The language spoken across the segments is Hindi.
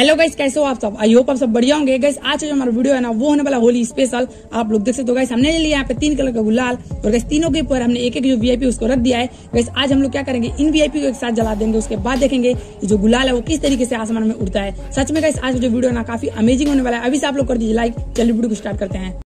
हेलो गाइस कैसे हो आप सब? आई होप आप सब बढ़िया होंगे। गाइस आज जो हमारा वीडियो है ना, वो होने वाला होली स्पेशल आप लोग देख सकते हो गाइस हमने ले लिया यहाँ पे तीन कलर का गुलाल और गाइस तीनों के ऊपर हमने एक एक जो वीआईपी उसको रख दिया है। गाइस आज हम लोग क्या करेंगे, इन वीआईपी को एक साथ जला देंगे, उसके बाद देखेंगे जो गुलाल है वो किस तरीके से आसमान में उड़ता है। सच में गाइस आज जो वीडियो ना, काफ़ी अमेजिंग होने वाला है। अभी से आप लोग कर दीजिए लाइक चलिए वीडियो को स्टार्ट करते हैं।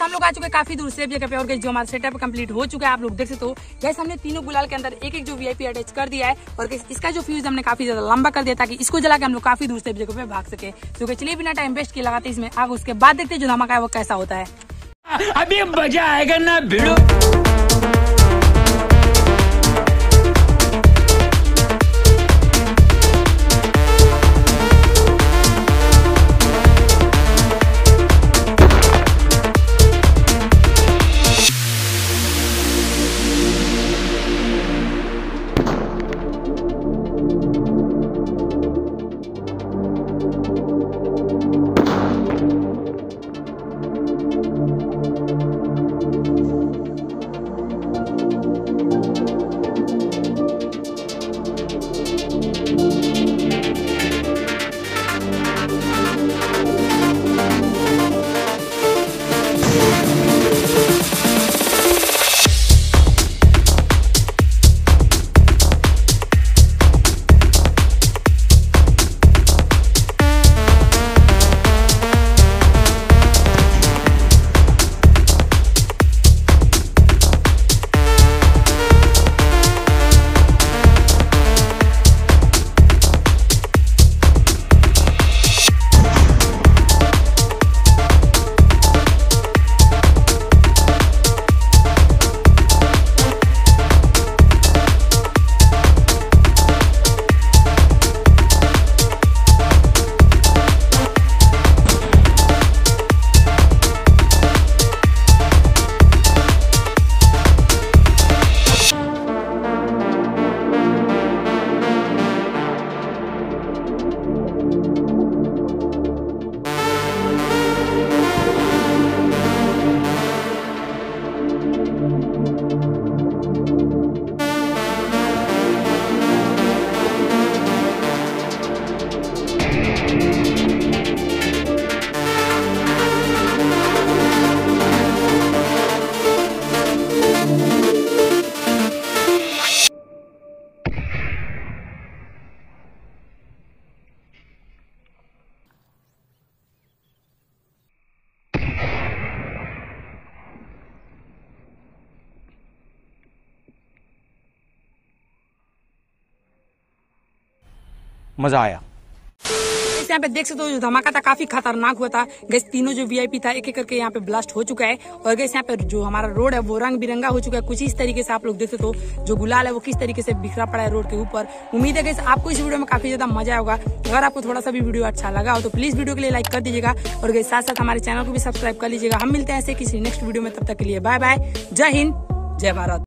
गैस हम लोग आ चुके हैं काफ़ी दूर से जगह और जो हमारा सेटअप कंप्लीट हो चुका है, आप लोग देख सकते हो। गैस हमने तीनों गुलाल के अंदर एक एक जो वीआईपी अटैच कर दिया है और इसका जो फ्यूज हमने काफ़ी ज़्यादा लंबा कर दिया ताकि इसको जला के हम लोग काफ़ी दूर से जगह पे भाग सके। तो चलिए बिना टाइम वेस्ट किए लगाते इसमें। आग उसके बाद देखते जो धमाका है वो कैसा होता है। अभी मज़ा आएगा ना भिड़ो। मज़ा आया। यहाँ पे देख सकते हो, जो धमाका था, काफ़ी खतरनाक हुआ था। गैस, तीनों जो वीआईपी था एक एक करके यहाँ पे ब्लास्ट हो चुका है। और गैस, यहाँ पे जो हमारा रोड है, वो रंग बिरंगा हो चुका है। कुछ इस तरीके से आप लोग देख सकते हो, जो गुलाल है, वो किस तरीके से बिखरा पड़ा है रोड के ऊपर। उम्मीद है गैस, आपको इस वीडियो में काफ़ी ज़्यादा मज़ा होगा। अगर आपको थोड़ा सा भी वीडियो अच्छा लगा हो तो प्लीज़ वीडियो के लिए लाइक कर दीजिएगा। और गैस साथ साथ हमारे चैनल को भी सब्सक्राइब कर लीजिएगा। हम मिलते हैं ऐसे किसी नेक्स्ट वीडियो में, तब तक के लिए बाय बाय जय हिंद, जय भारत।